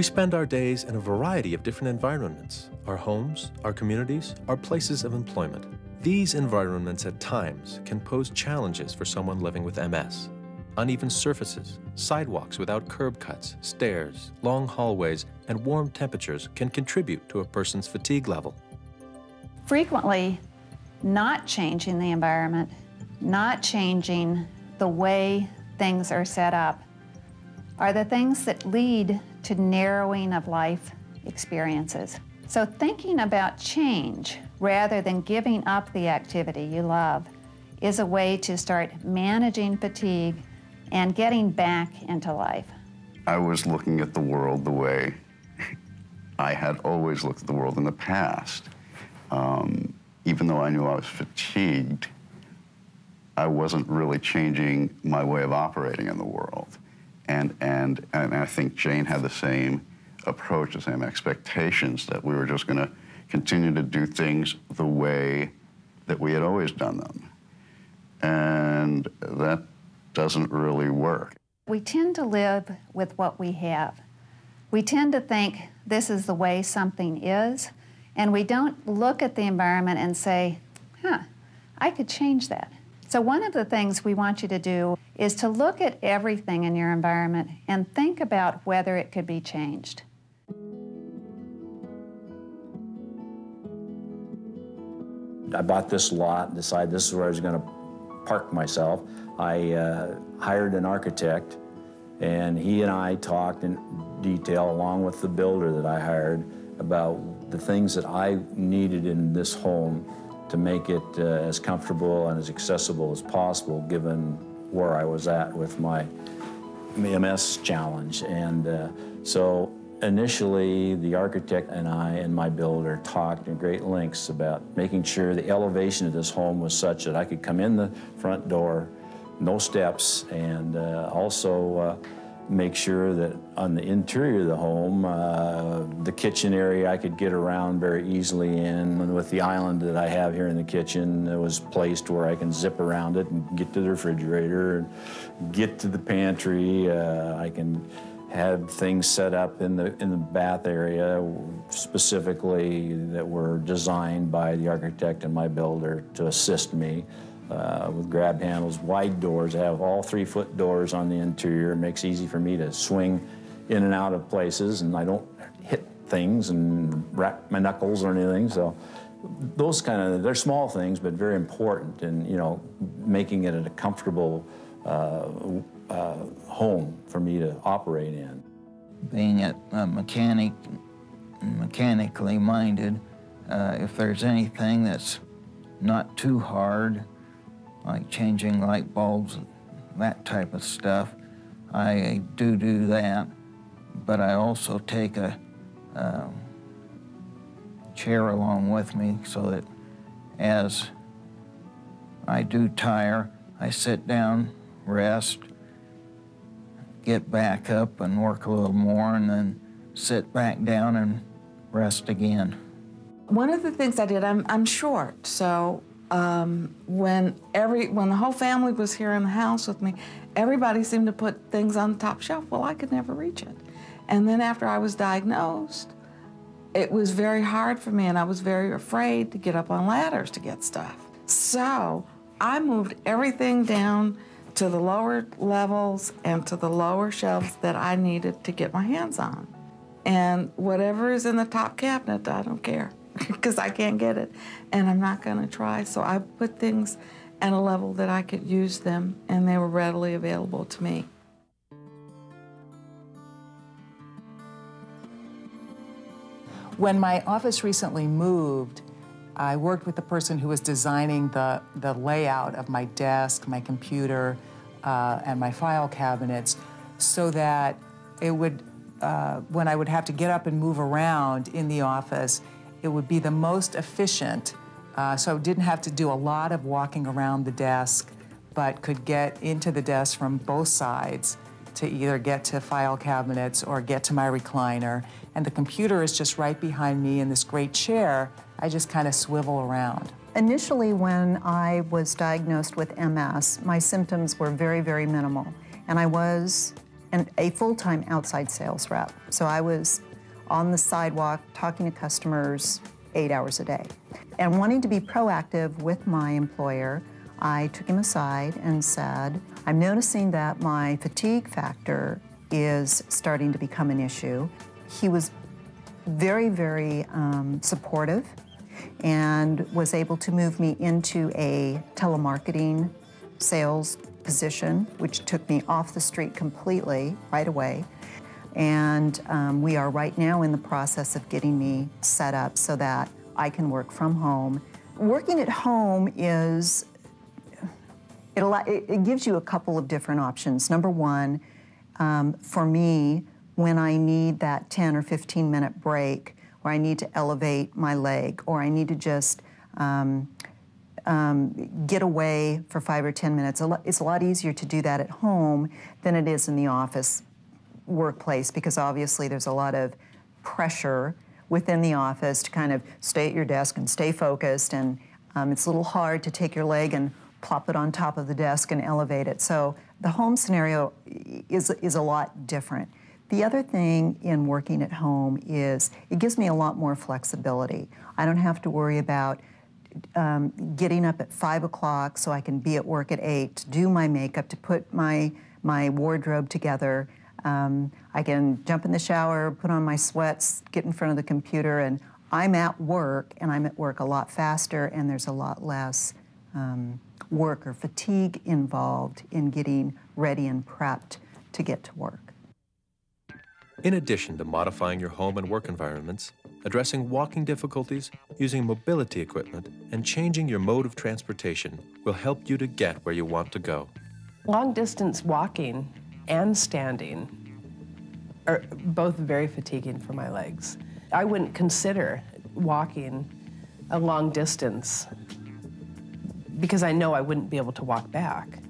We spend our days in a variety of different environments our homes, our communities, our places of employment. These environments at times can pose challenges for someone living with MS. Uneven surfaces, sidewalks without curb cuts, stairs, long hallways, and warm temperatures can contribute to a person's fatigue level. Frequently, not changing the environment, not changing the way things are set up, are the things that lead to narrowing of life experiences. So thinking about change rather than giving up the activity you love is a way to start managing fatigue and getting back into life. I was looking at the world the way I had always looked at the world in the past. Um, even though I knew I was fatigued, I wasn't really changing my way of operating in the world. And, and, and I think Jane had the same approach, the same expectations that we were just going to continue to do things the way that we had always done them. And that doesn't really work. We tend to live with what we have. We tend to think this is the way something is, and we don't look at the environment and say, huh, I could change that. So, one of the things we want you to do is to look at everything in your environment and think about whether it could be changed. I bought this lot and decided this is where I was going to park myself. I uh, hired an architect, and he and I talked in detail, along with the builder that I hired, about the things that I needed in this home to make it uh, as comfortable and as accessible as possible, given where I was at with my MS challenge. And uh, so initially, the architect and I and my builder talked in great lengths about making sure the elevation of this home was such that I could come in the front door, no steps, and uh, also uh, make sure that on the interior of the home, uh, the kitchen area I could get around very easily in. And with the island that I have here in the kitchen, it was placed where I can zip around it and get to the refrigerator and get to the pantry. Uh, I can have things set up in the in the bath area specifically that were designed by the architect and my builder to assist me uh, with grab handles, wide doors. I have all three foot doors on the interior. It makes it easy for me to swing in and out of places, and I don't hit things and rap my knuckles or anything. So those kind of they're small things, but very important in you know making it a comfortable. Uh, uh, home for me to operate in. Being a, mechanic, mechanically minded, uh, if there's anything that's not too hard, like changing light bulbs, that type of stuff, I do do that. But I also take a um, chair along with me so that as I do tire, I sit down, rest, get back up and work a little more and then sit back down and rest again. One of the things I did, I'm, I'm short, so um, when every when the whole family was here in the house with me, everybody seemed to put things on the top shelf. Well, I could never reach it. And then after I was diagnosed, it was very hard for me, and I was very afraid to get up on ladders to get stuff. So I moved everything down to the lower levels and to the lower shelves that I needed to get my hands on. And whatever is in the top cabinet, I don't care because I can't get it and I'm not going to try. So I put things at a level that I could use them and they were readily available to me. When my office recently moved, I worked with the person who was designing the, the layout of my desk, my computer, uh, and my file cabinets so that it would, uh, when I would have to get up and move around in the office, it would be the most efficient. Uh, so didn't have to do a lot of walking around the desk, but could get into the desk from both sides to either get to file cabinets or get to my recliner. And the computer is just right behind me in this great chair. I just kind of swivel around. Initially, when I was diagnosed with MS, my symptoms were very, very minimal. And I was an, a full-time outside sales rep. So I was on the sidewalk talking to customers eight hours a day. And wanting to be proactive with my employer, I took him aside and said, I'm noticing that my fatigue factor is starting to become an issue. He was very, very um, supportive and was able to move me into a telemarketing sales position, which took me off the street completely right away. And um, we are right now in the process of getting me set up so that I can work from home. Working at home is, it, it gives you a couple of different options. Number one, um, for me, when I need that 10 or 15 minute break, or I need to elevate my leg, or I need to just um, um, get away for five or 10 minutes. It's a lot easier to do that at home than it is in the office workplace because obviously there's a lot of pressure within the office to kind of stay at your desk and stay focused. And um, it's a little hard to take your leg and plop it on top of the desk and elevate it. So the home scenario is, is a lot different. The other thing in working at home is it gives me a lot more flexibility. I don't have to worry about um, getting up at five o'clock so I can be at work at eight, to do my makeup, to put my my wardrobe together. Um, I can jump in the shower, put on my sweats, get in front of the computer, and I'm at work, and I'm at work a lot faster, and there's a lot less um, work or fatigue involved in getting ready and prepped to get to work. In addition to modifying your home and work environments, addressing walking difficulties, using mobility equipment, and changing your mode of transportation will help you to get where you want to go. Long distance walking and standing are both very fatiguing for my legs. I wouldn't consider walking a long distance because I know I wouldn't be able to walk back.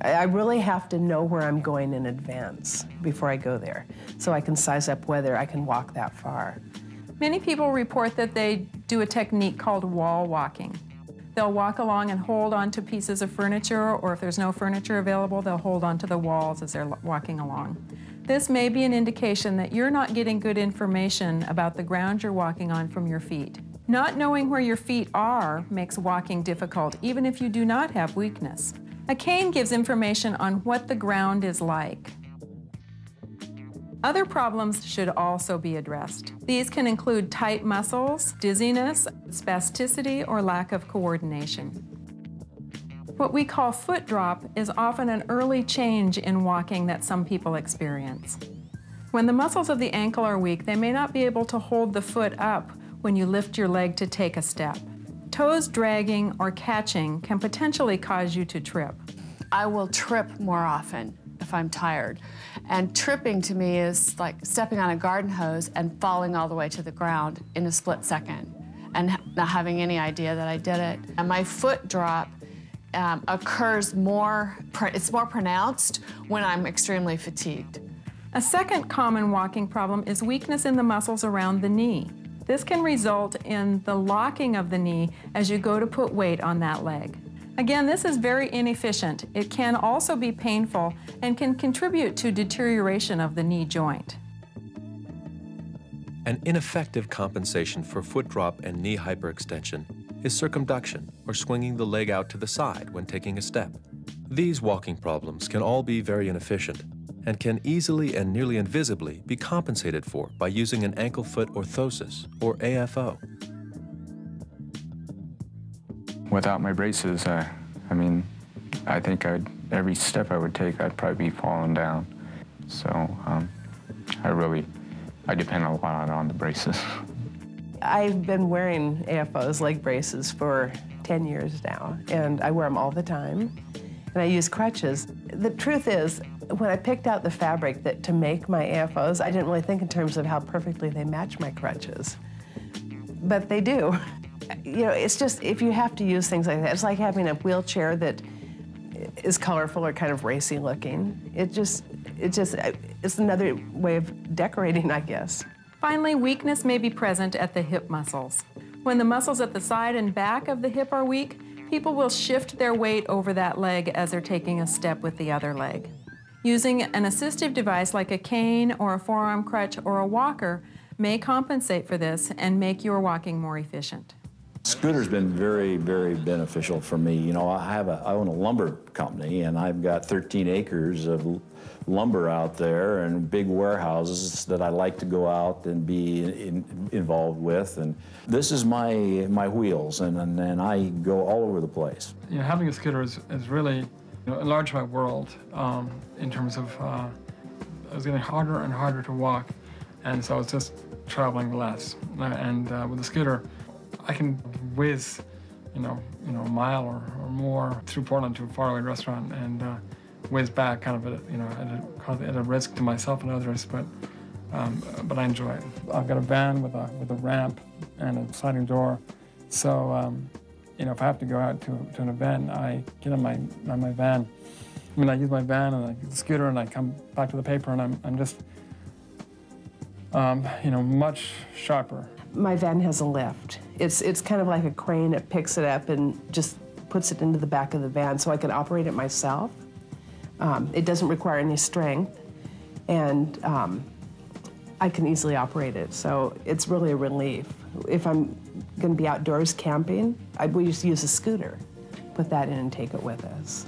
I really have to know where I'm going in advance before I go there so I can size up whether I can walk that far. Many people report that they do a technique called wall walking. They'll walk along and hold onto pieces of furniture, or if there's no furniture available, they'll hold onto the walls as they're walking along. This may be an indication that you're not getting good information about the ground you're walking on from your feet. Not knowing where your feet are makes walking difficult, even if you do not have weakness. A cane gives information on what the ground is like. Other problems should also be addressed. These can include tight muscles, dizziness, spasticity, or lack of coordination. What we call foot drop is often an early change in walking that some people experience. When the muscles of the ankle are weak, they may not be able to hold the foot up when you lift your leg to take a step. Toes dragging or catching can potentially cause you to trip. I will trip more often if I'm tired. And tripping to me is like stepping on a garden hose and falling all the way to the ground in a split second and not having any idea that I did it. And my foot drop um, occurs more, it's more pronounced when I'm extremely fatigued. A second common walking problem is weakness in the muscles around the knee. This can result in the locking of the knee as you go to put weight on that leg. Again, this is very inefficient. It can also be painful and can contribute to deterioration of the knee joint. An ineffective compensation for foot drop and knee hyperextension is circumduction, or swinging the leg out to the side when taking a step. These walking problems can all be very inefficient, and can easily and nearly invisibly be compensated for by using an ankle foot orthosis, or AFO. Without my braces, uh, I mean, I think I'd, every step I would take, I'd probably be falling down. So um, I really, I depend a lot on the braces. I've been wearing AFOs, leg braces, for 10 years now, and I wear them all the time, and I use crutches. The truth is, when I picked out the fabric that to make my AFOs, I didn't really think in terms of how perfectly they match my crutches. But they do. You know, it's just, if you have to use things like that, it's like having a wheelchair that is colorful or kind of racy looking. It just, it just, it's another way of decorating, I guess. Finally, weakness may be present at the hip muscles. When the muscles at the side and back of the hip are weak, people will shift their weight over that leg as they're taking a step with the other leg. Using an assistive device like a cane or a forearm crutch or a walker may compensate for this and make your walking more efficient. Scooter's been very, very beneficial for me. You know, I have a, I own a lumber company, and I've got 13 acres of lumber out there and big warehouses that I like to go out and be in, involved with. And this is my my wheels, and, and, and I go all over the place. You know, having a scooter is, is really you know, enlarged my world um, in terms of uh, it was getting harder and harder to walk, and so I was just traveling less. And uh, with a scooter, I can whiz, you know, you know, a mile or, or more through Portland to a faraway restaurant and uh, whiz back, kind of at a, you know, at a, at a risk to myself and others, but um, but I enjoy it. I've got a van with a with a ramp and a sliding door, so um, you know, if I have to go out to, to an event, I get on my on my van. I mean, I use my van and I scooter, and I come back to the paper, and I'm I'm just um, you know much sharper my van has a lift. It's, it's kind of like a crane. It picks it up and just puts it into the back of the van so I can operate it myself. Um, it doesn't require any strength, and um, I can easily operate it. So it's really a relief. If I'm going to be outdoors camping, I, we just use a scooter, put that in and take it with us.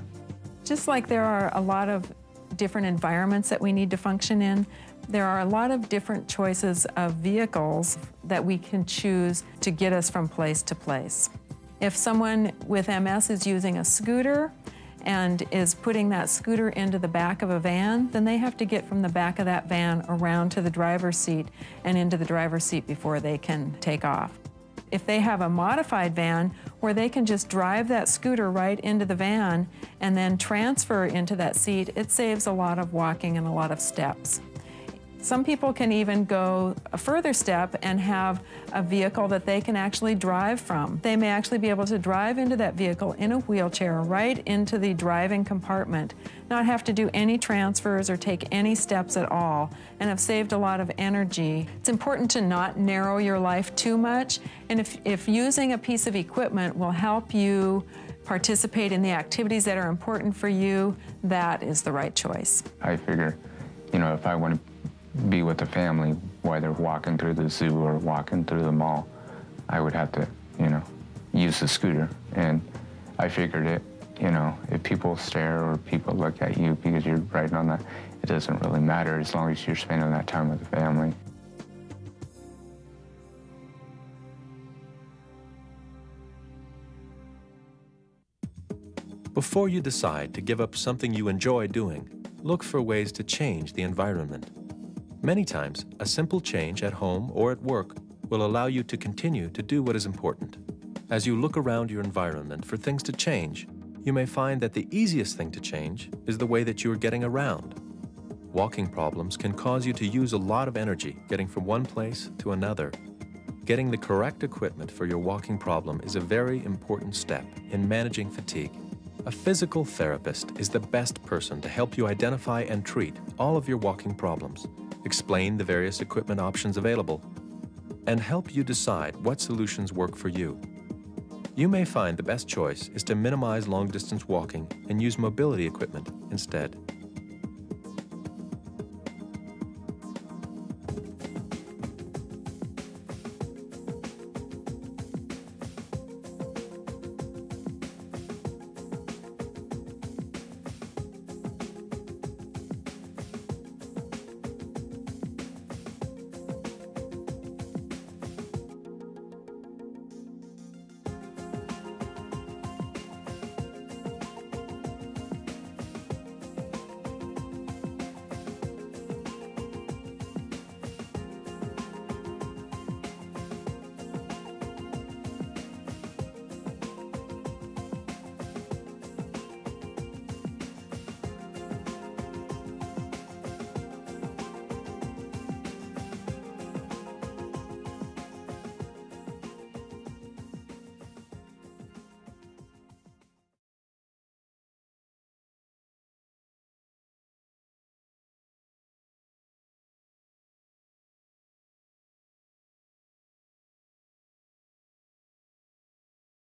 Just like there are a lot of different environments that we need to function in, there are a lot of different choices of vehicles that we can choose to get us from place to place. If someone with MS is using a scooter and is putting that scooter into the back of a van, then they have to get from the back of that van around to the driver's seat and into the driver's seat before they can take off. If they have a modified van where they can just drive that scooter right into the van and then transfer into that seat, it saves a lot of walking and a lot of steps. Some people can even go a further step and have a vehicle that they can actually drive from. They may actually be able to drive into that vehicle in a wheelchair right into the driving compartment, not have to do any transfers or take any steps at all, and have saved a lot of energy. It's important to not narrow your life too much, and if, if using a piece of equipment will help you participate in the activities that are important for you, that is the right choice. I figure, you know, if I want to be with the family, whether walking through the zoo or walking through the mall, I would have to, you know, use the scooter. And I figured it, you know, if people stare or people look at you because you're riding on that, it doesn't really matter as long as you're spending that time with the family. Before you decide to give up something you enjoy doing, look for ways to change the environment. Many times, a simple change at home or at work will allow you to continue to do what is important. As you look around your environment for things to change, you may find that the easiest thing to change is the way that you are getting around. Walking problems can cause you to use a lot of energy getting from one place to another. Getting the correct equipment for your walking problem is a very important step in managing fatigue. A physical therapist is the best person to help you identify and treat all of your walking problems explain the various equipment options available, and help you decide what solutions work for you. You may find the best choice is to minimize long-distance walking and use mobility equipment instead.